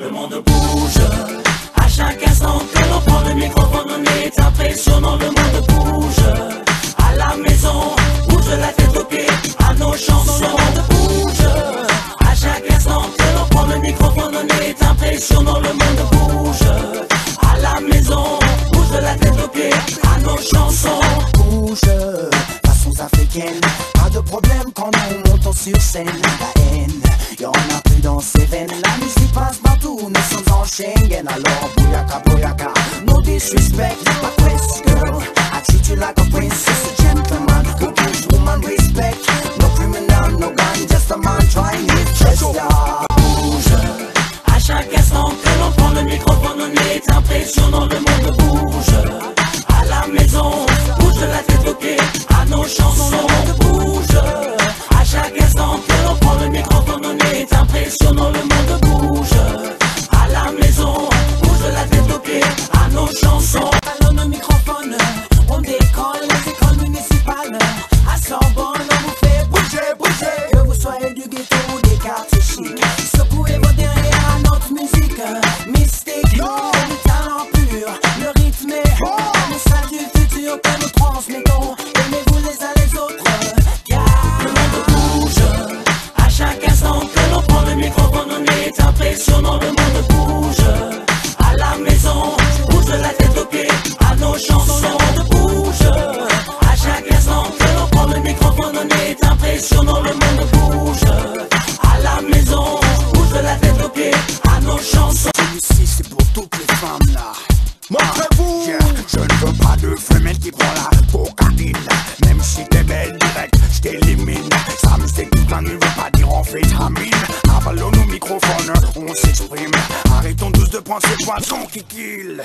Le monde bouge, à chaque instant que l'on prend le microphone, on est impressionnant. Le monde bouge, à la maison, bouge la tête aux pieds, à nos chansons. Le monde bouge, à chaque instant que l'on prend le microphone, on est impressionnant. Le monde bouge, à la maison, bouge la tête aux pieds, à nos chansons. Bouge, façons africaines, pas de problème quand on monte sur scène. La haine, y'en a plus dans ses veines. chain and I love booyaka booyaka. No disrespect, but please girl. I treat you like a princess. Aimez-vous les uns les autres? Yeah. Le monde bouge. À chaque instant que l'on prend le microphone, on est impressionnant. Le monde bouge. À la maison, bouge la tête aux pieds, à nos chansons. Le monde bouge. À chaque instant que l'on prend le microphone, on est impressionnant. Le monde bouge. À la maison, bouge la tête aux pieds, à nos chansons. Ici c'est pour toutes les femmes là. Montrez-vous Je ne veux pas de femelle qui prend Avalons nos microphones, on s'exprime. Arrêtons tous de penser poisson qui kill